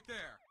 right there.